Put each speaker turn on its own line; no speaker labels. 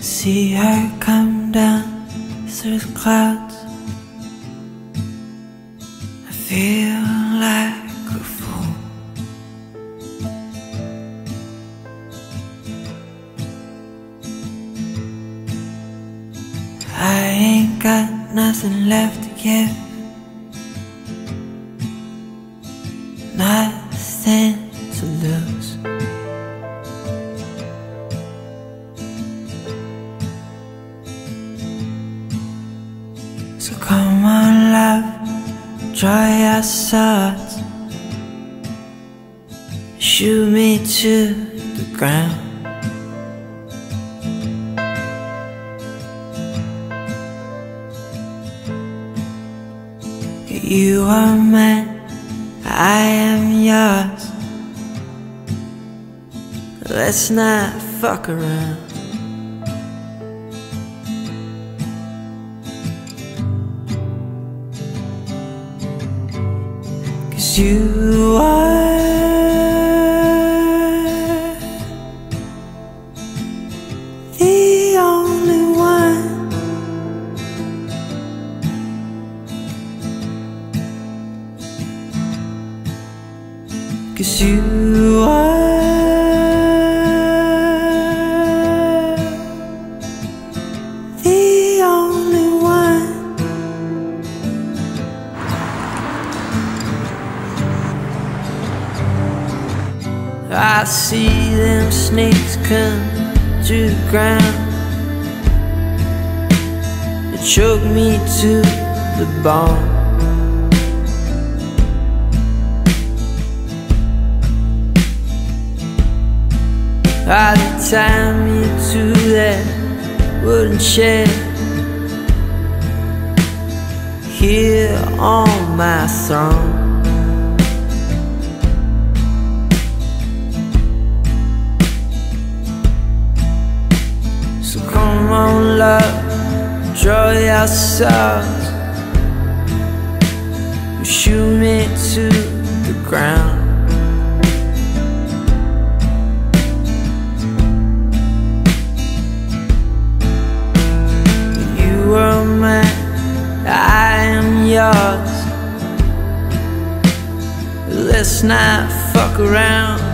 see her come down through the clouds. I feel like a fool. I ain't got nothing left to give. Nothing So come on, love, dry your swords. Shoot me to the ground. You are mine, I am yours. Let's not fuck around. You are the only one. Cause you are I see them snakes come to the ground. They choke me to the bone. I tie me to that wooden chair Here on my throne love, draw your swords Shoot me to the ground. You are mine, I am yours. Let's not fuck around